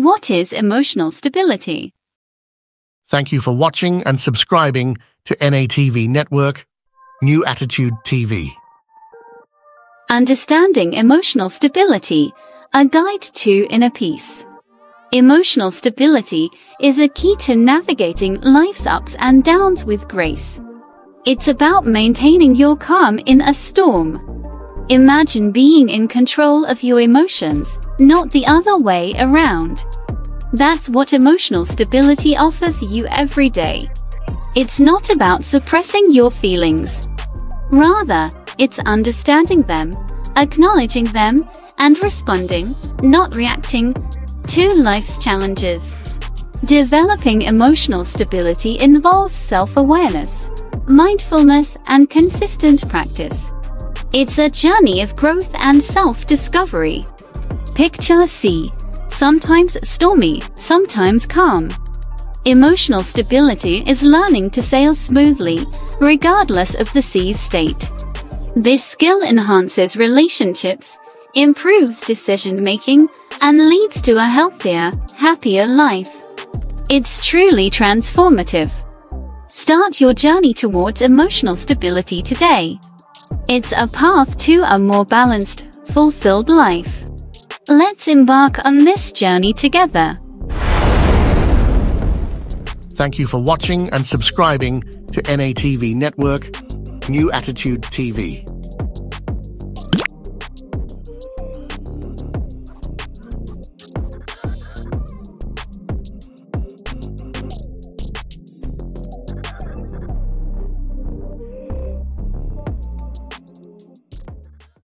What is emotional stability? Thank you for watching and subscribing to NATV Network, New Attitude TV. Understanding emotional stability, a guide to inner peace. Emotional stability is a key to navigating life's ups and downs with grace. It's about maintaining your calm in a storm. Imagine being in control of your emotions, not the other way around. That's what emotional stability offers you every day. It's not about suppressing your feelings. Rather, it's understanding them, acknowledging them, and responding, not reacting, to life's challenges. Developing emotional stability involves self-awareness, mindfulness, and consistent practice. It's a journey of growth and self-discovery. Picture sea. Sometimes stormy, sometimes calm. Emotional stability is learning to sail smoothly, regardless of the sea's state. This skill enhances relationships, improves decision making, and leads to a healthier, happier life. It's truly transformative. Start your journey towards emotional stability today. It's a path to a more balanced, fulfilled life. Let's embark on this journey together. Thank you for watching and subscribing to NATV Network, New Attitude TV.